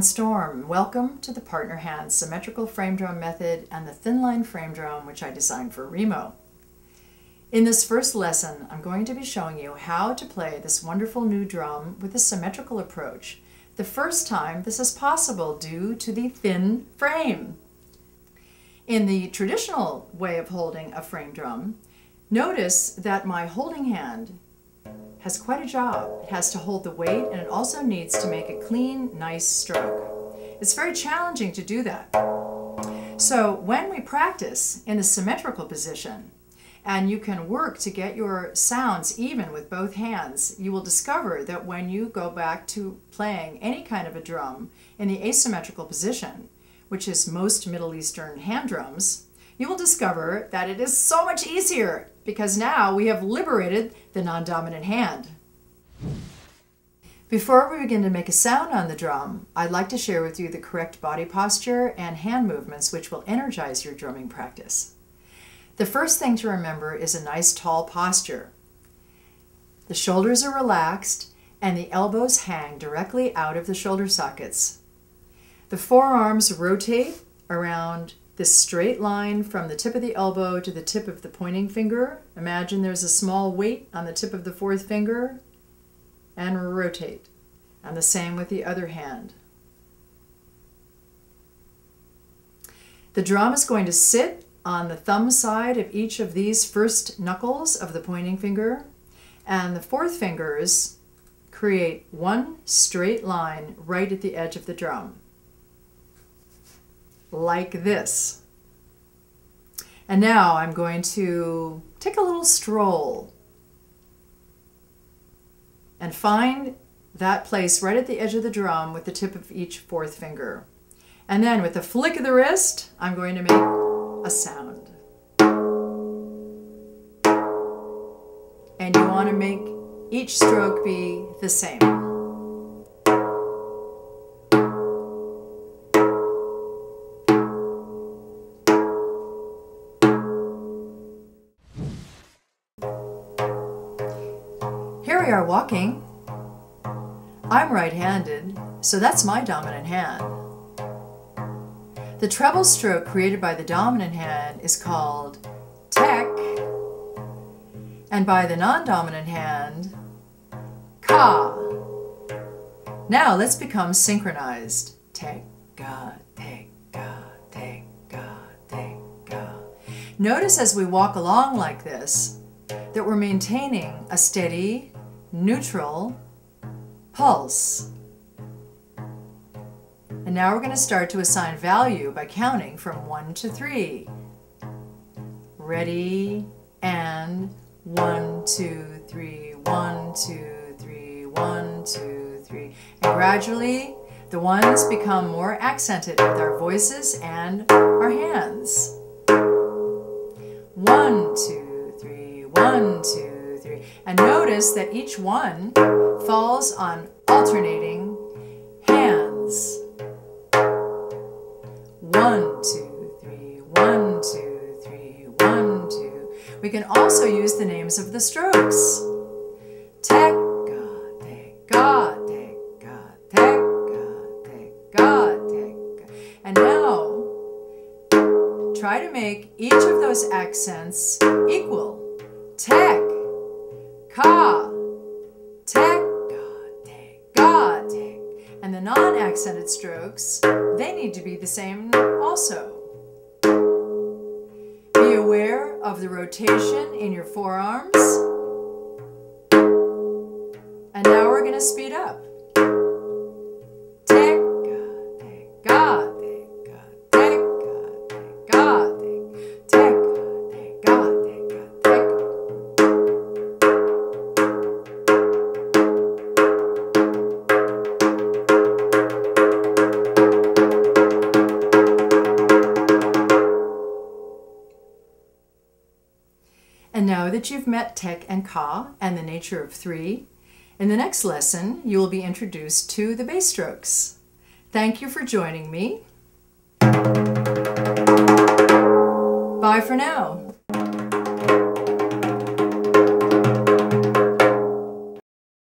Storm. Welcome to the Partner Hand Symmetrical Frame Drum Method and the Thinline Frame Drum which I designed for Remo. In this first lesson, I'm going to be showing you how to play this wonderful new drum with a symmetrical approach. The first time this is possible due to the thin frame. In the traditional way of holding a frame drum, notice that my holding hand has quite a job. It has to hold the weight and it also needs to make a clean, nice stroke. It's very challenging to do that. So when we practice in a symmetrical position, and you can work to get your sounds even with both hands, you will discover that when you go back to playing any kind of a drum in the asymmetrical position, which is most Middle Eastern hand drums, you will discover that it is so much easier because now we have liberated the non-dominant hand. Before we begin to make a sound on the drum, I'd like to share with you the correct body posture and hand movements which will energize your drumming practice. The first thing to remember is a nice tall posture. The shoulders are relaxed and the elbows hang directly out of the shoulder sockets. The forearms rotate around this straight line from the tip of the elbow to the tip of the pointing finger. Imagine there's a small weight on the tip of the fourth finger and rotate. And the same with the other hand. The drum is going to sit on the thumb side of each of these first knuckles of the pointing finger, and the fourth fingers create one straight line right at the edge of the drum like this. And now I'm going to take a little stroll and find that place right at the edge of the drum with the tip of each fourth finger. And then with the flick of the wrist, I'm going to make a sound. And you want to make each stroke be the same. We are walking. I'm right-handed, so that's my dominant hand. The treble stroke created by the dominant hand is called tek, and by the non-dominant hand, ka. Now let's become synchronized. Tek, ga, tek, ga, tek, ga, tek, ga. Notice as we walk along like this that we're maintaining a steady, neutral, pulse. And now we're going to start to assign value by counting from 1 to 3. Ready, and 1, 2, 3, 1, 2, 3, 1, 2, 3. And gradually, the ones become more accented with our voices and our hands. Notice that each one falls on alternating hands. One, two, three, one, two, three, one, two. We can also use the names of the strokes. Tekka, tekka, tekka, tekka, tekka, tekka. And now, try to make each of those accents equal. Tek, ka, tek, ga, tek. And the non-accented strokes, they need to be the same also. Be aware of the rotation in your forearms. And now we're going to speed up. And now that you've met Tek and Ka and the nature of three, in the next lesson you will be introduced to the bass strokes. Thank you for joining me. Bye for now.